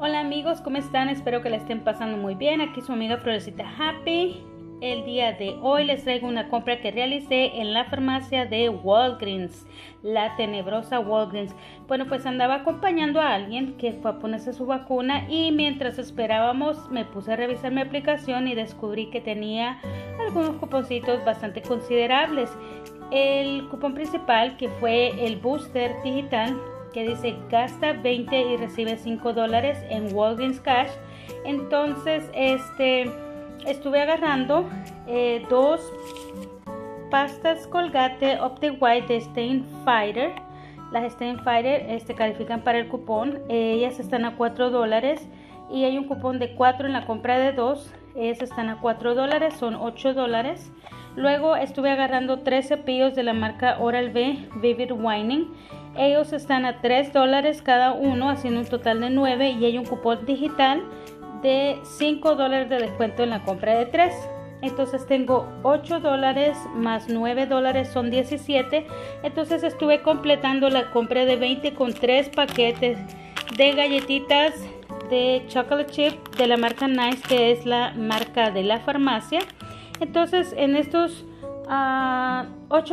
Hola amigos, ¿cómo están? Espero que la estén pasando muy bien. Aquí su amiga Florecita Happy. El día de hoy les traigo una compra que realicé en la farmacia de Walgreens, la tenebrosa Walgreens. Bueno, pues andaba acompañando a alguien que fue a ponerse su vacuna y mientras esperábamos me puse a revisar mi aplicación y descubrí que tenía algunos cuponcitos bastante considerables. El cupón principal, que fue el booster digital, que dice gasta 20 y recibe 5 dólares en Walgreens Cash. Entonces, este estuve agarrando eh, dos pastas Colgate Optic White de Stain Fighter. Las Stain Fighter este, califican para el cupón. ellas están a 4 dólares y hay un cupón de 4 en la compra de 2. Ellas están a 4 dólares, son 8 dólares. Luego estuve agarrando tres cepillos de la marca Oral B Vivid Whining. Ellos están a 3 dólares cada uno, haciendo un total de 9 y hay un cupón digital de 5 dólares de descuento en la compra de 3. Entonces tengo 8 dólares más 9 dólares son 17. Entonces estuve completando la compra de 20 con 3 paquetes de galletitas de chocolate chip de la marca Nice que es la marca de la farmacia. Entonces en estos 8 ah,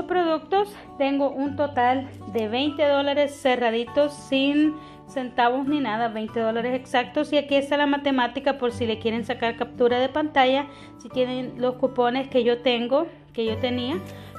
productos tengo un total de 20 dólares cerraditos sin centavos ni nada, 20 dólares exactos. Y aquí está la matemática por si le quieren sacar captura de pantalla, si tienen los cupones que yo tengo, que yo tenía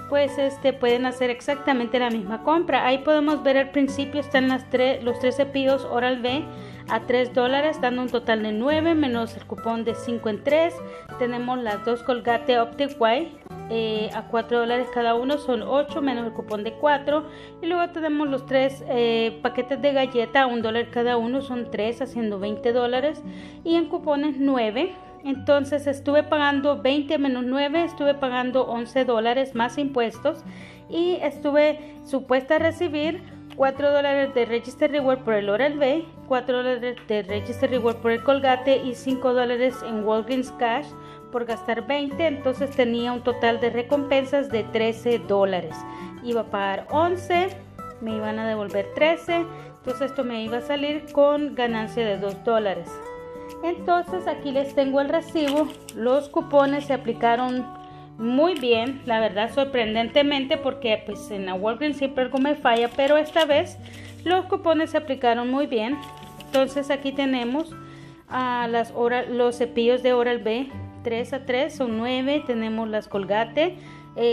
pues este pueden hacer exactamente la misma compra. Ahí podemos ver al principio están las tres, los tres cepillos Oral B a 3 dólares, dando un total de 9 menos el cupón de 5 en 3. Tenemos las dos Colgate Optic White eh, a 4 dólares cada uno, son 8 menos el cupón de 4. Y luego tenemos los tres eh, paquetes de galleta a 1 dólar cada uno, son 3 haciendo 20 dólares. Y en cupones 9 entonces estuve pagando 20 menos 9, estuve pagando 11 dólares más impuestos y estuve supuesta a recibir 4 dólares de Register Reward por el Oral B, 4 dólares de Register Reward por el Colgate y 5 dólares en Walgreens Cash por gastar 20. Entonces tenía un total de recompensas de 13 dólares. Iba a pagar 11, me iban a devolver 13. Entonces esto me iba a salir con ganancia de 2 dólares. Entonces aquí les tengo el recibo. Los cupones se aplicaron muy bien, la verdad sorprendentemente porque pues en la Walgreens siempre algo me falla, pero esta vez los cupones se aplicaron muy bien. Entonces aquí tenemos a las los cepillos de Oral B 3 a 3 son 9, tenemos las Colgate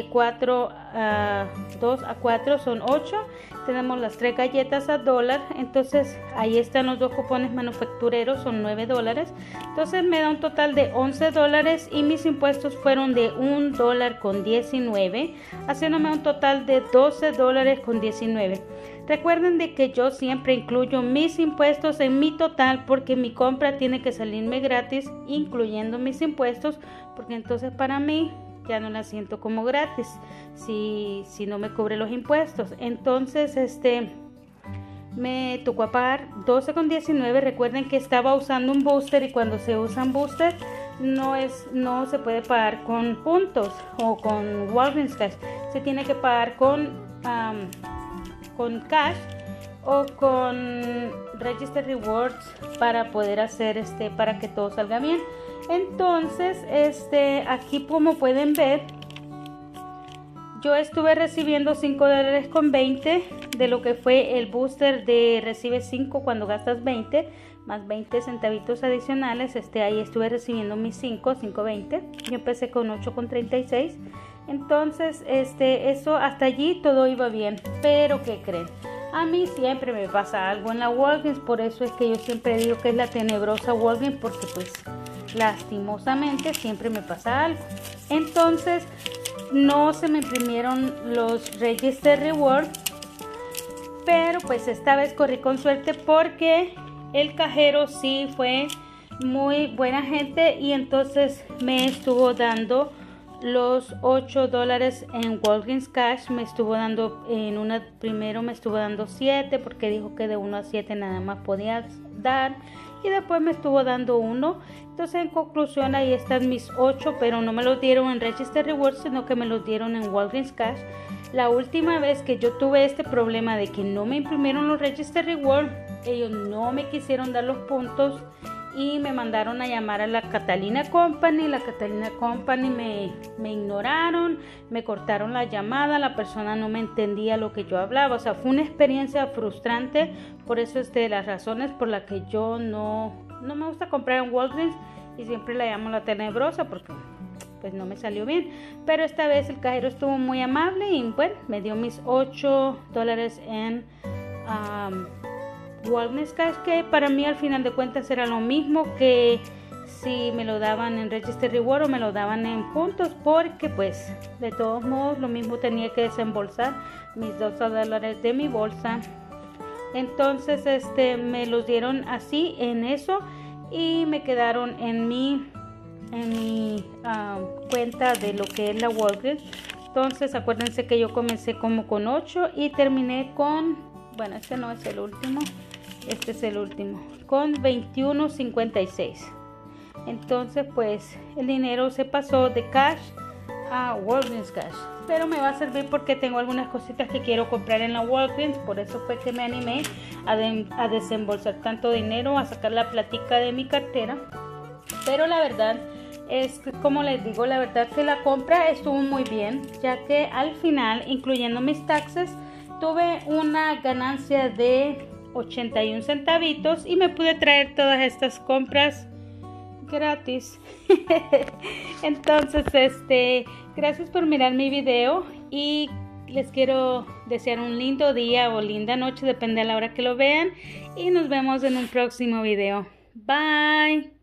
4 eh, a 2 a 4 son 8 tenemos las tres galletas a dólar. Entonces ahí están los dos cupones manufactureros son 9 dólares. Entonces me da un total de 11 dólares y mis impuestos fueron de 1 dólar con 19 haciéndome un total de 12 dólares con 19 recuerden de que yo siempre incluyo mis impuestos en mi total porque mi compra tiene que salirme gratis incluyendo mis impuestos porque entonces para mí ya no la siento como gratis si, si no me cubre los impuestos. Entonces, este me tocó pagar 12,19. Recuerden que estaba usando un booster y cuando se usan booster no es no se puede pagar con puntos o con Walgreens Cash. Se tiene que pagar con con cash o con Register Rewards para poder hacer este para que todo salga bien. Entonces, este, aquí como pueden ver, yo estuve recibiendo 5 dólares con 20 de lo que fue el booster de recibe 5 cuando gastas 20 más 20 centavitos adicionales. Este, ahí estuve recibiendo mis 5, 5.20. Yo empecé con 8 con 36. Entonces, este, eso hasta allí todo iba bien. Pero, ¿qué creen? A mí siempre me pasa algo en la Walgreens, por eso es que yo siempre digo que es la tenebrosa Walgreens, porque pues lastimosamente siempre me pasa algo. Entonces no se me imprimieron los Register Reward, pero pues esta vez corrí con suerte porque el cajero sí fue muy buena gente y entonces me estuvo dando los 8 dólares en Walgreens Cash me estuvo dando en una primero me estuvo dando 7 porque dijo que de 1 a 7 nada más podía dar y después me estuvo dando uno. Entonces en conclusión ahí están mis 8, pero no me los dieron en Register Rewards, sino que me los dieron en Walgreens Cash. La última vez que yo tuve este problema de que no me imprimieron los Register Rewards ellos no me quisieron dar los puntos y me mandaron a llamar a la Catalina Company. La Catalina Company me, me, ignoraron, me cortaron la llamada, la persona no me entendía lo que yo hablaba. O sea, fue una experiencia frustrante. Por eso es de las razones por las que yo no, no me gusta comprar en Walgreens y siempre la llamo la tenebrosa porque pues no me salió bien. Pero esta vez el cajero estuvo muy amable y bueno, me dio mis 8 dólares en um, Wellness Cash, que para mí al final de cuentas era lo mismo que si me lo daban en Register Reward o me lo daban en puntos, porque pues de todos modos lo mismo tenía que desembolsar mis 2 dólares de mi bolsa. Entonces este me los dieron así en eso y me quedaron en mi en mi ah, cuenta de lo que es la Walgreens. Entonces acuérdense que yo comencé como con 8 y terminé con, bueno, este no es el último, este es el último, con 21.56. Entonces pues el dinero se pasó de cash a Walgreens Cash. Pero me va a servir porque tengo algunas cositas que quiero comprar en la Walgreens. Por eso fue que me animé a, a desembolsar tanto dinero, a sacar la platica de mi cartera. Pero la verdad es como les digo, la verdad que la compra estuvo muy bien, ya que al final, incluyendo mis taxes, tuve una ganancia de 81 centavitos y me pude traer todas estas compras gratis. Entonces, este, gracias por mirar mi video y les quiero desear un lindo día o linda noche, depende de la hora que lo vean y nos vemos en un próximo video. Bye.